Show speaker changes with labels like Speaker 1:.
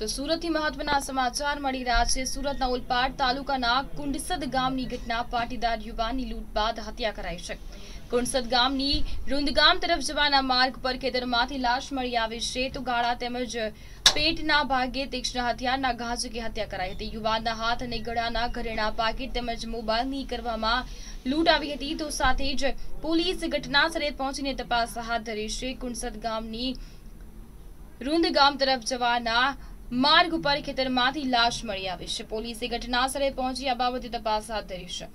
Speaker 1: તો સુરતથી મહત્વના સમાચાર મળી રહ્યા છે. સુરતના ઉલપાડ તાલુકાના કુંડસદ ગામની ઘટના. પાટીદાર યુવાનની લૂંટ બાદ હત્યા કરાઈ છે. કુંડસદ ગામની રૂંદગામ તરફ જવાના માર્ગ પર ખેતરમાંથી લાશ મળી આવી છે તો ગાળા તેમજ પેટના ભાગે તીક્ષ્ણ હથિયારના ઘા ઝૂકી હત્યા કરાઈ હતી. યુવાનના હાથ અને ગળાના ઘરેણા પાકીટ તેમજ મોબાઈલની કરવામાં લૂંટ આવી હતી તો સાથે જ પોલીસ ઘટના સ્થળે પહોંચીને તપાસ હાથ ધરી છે. કુંડસદ ગામની રૂંદ ગામ તરફ જવાના માર્ગ ઉપર ખેતરમાંથી લાશ મળી આવી છે. પોલીસે ઘટના સ્થળે પહોંચી આ બાબતે તપાસ હાથ ધરી છે.